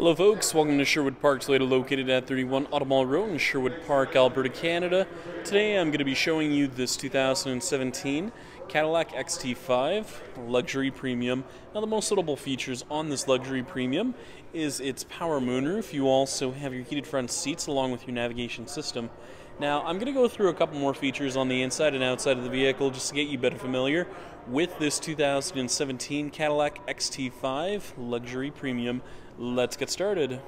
Hello folks, welcome to Sherwood Park Toyota located at 31 Automall Road in Sherwood Park, Alberta, Canada. Today I'm going to be showing you this 2017 Cadillac XT5 Luxury Premium. Now the most notable features on this Luxury Premium is its power moonroof. You also have your heated front seats along with your navigation system. Now I'm going to go through a couple more features on the inside and outside of the vehicle just to get you better familiar with this 2017 Cadillac XT5 Luxury Premium. Let's get started.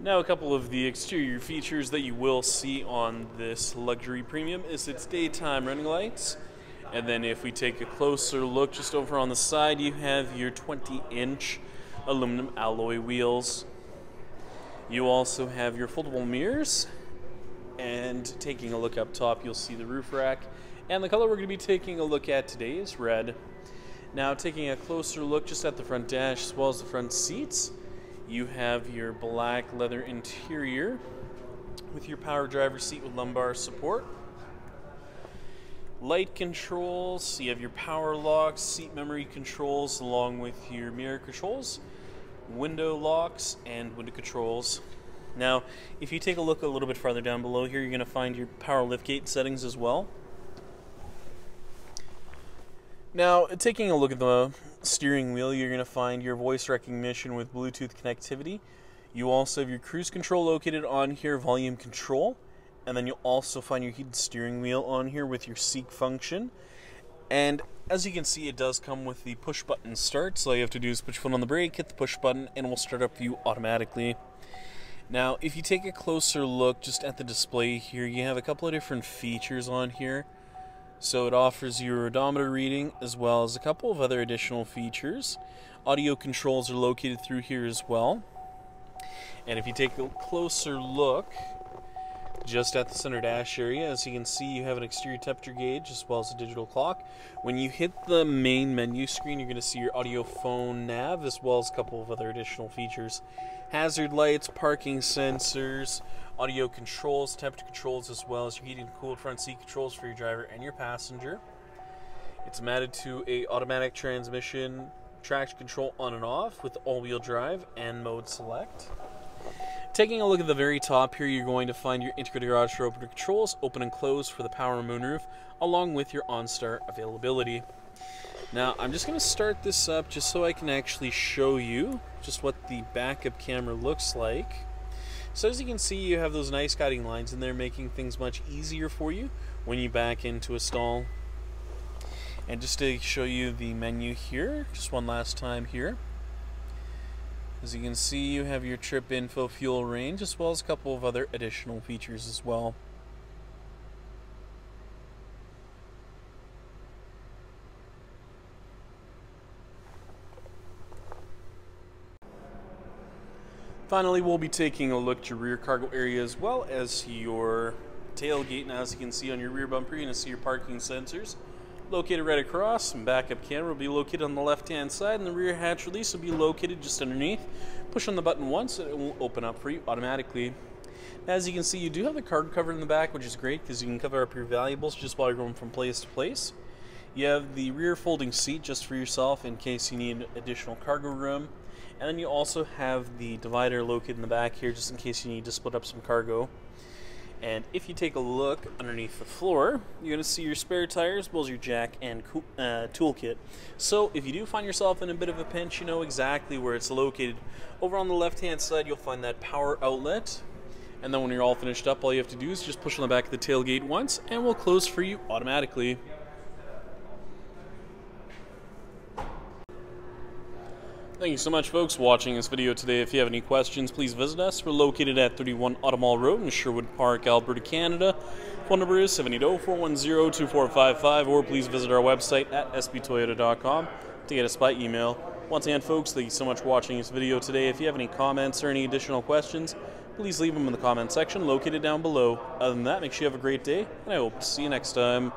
Now a couple of the exterior features that you will see on this Luxury Premium is its daytime running lights. And then if we take a closer look just over on the side, you have your 20 inch aluminum alloy wheels. You also have your foldable mirrors and taking a look up top, you'll see the roof rack. And the color we're going to be taking a look at today is red. Now, taking a closer look just at the front dash as well as the front seats, you have your black leather interior with your power driver seat with lumbar support. Light controls, you have your power locks, seat memory controls, along with your mirror controls, window locks, and window controls. Now, if you take a look a little bit farther down below here, you're going to find your power liftgate settings as well. Now, taking a look at the steering wheel, you're going to find your voice recognition with Bluetooth connectivity. You also have your cruise control located on here, volume control, and then you'll also find your heated steering wheel on here with your seek function. And as you can see, it does come with the push button start, so all you have to do is put your foot on the brake, hit the push button, and it will start up for you automatically. Now, if you take a closer look just at the display here, you have a couple of different features on here. So it offers your odometer reading as well as a couple of other additional features. Audio controls are located through here as well. And if you take a closer look, just at the center dash area. As you can see, you have an exterior temperature gauge as well as a digital clock. When you hit the main menu screen, you're going to see your audio phone nav as well as a couple of other additional features. Hazard lights, parking sensors, audio controls, temperature controls, as well as your heated and cooled front seat controls for your driver and your passenger. It's matted to a automatic transmission, traction control on and off with all-wheel drive and mode select. Taking a look at the very top here, you're going to find your integrated garage door opener controls, open and close for the power moonroof, along with your OnStar availability. Now, I'm just going to start this up just so I can actually show you just what the backup camera looks like. So as you can see, you have those nice guiding lines in there, making things much easier for you when you back into a stall. And just to show you the menu here, just one last time here. As you can see, you have your trip info fuel range as well as a couple of other additional features as well. Finally, we'll be taking a look at your rear cargo area as well as your tailgate. Now, as you can see on your rear bumper, you're going to see your parking sensors located right across. And backup camera will be located on the left-hand side, and the rear hatch release will be located just underneath. Push on the button once, and it will open up for you automatically. As you can see, you do have the card cover in the back, which is great because you can cover up your valuables just while you're going from place to place. You have the rear folding seat just for yourself in case you need additional cargo room. And then you also have the divider located in the back here just in case you need to split up some cargo. And if you take a look underneath the floor, you're going to see your spare tires, as well as your jack and uh, toolkit. So if you do find yourself in a bit of a pinch, you know exactly where it's located. Over on the left-hand side, you'll find that power outlet. And then when you're all finished up, all you have to do is just push on the back of the tailgate once, and we'll close for you automatically. Thank you so much, folks, for watching this video today. If you have any questions, please visit us. We're located at 31 Automall Road in Sherwood Park, Alberta, Canada. Phone number is 780-410-2455, or please visit our website at sbtoyota.com to get us by email. Once again, folks, thank you so much for watching this video today. If you have any comments or any additional questions, please leave them in the comment section located down below. Other than that, make sure you have a great day, and I hope to see you next time.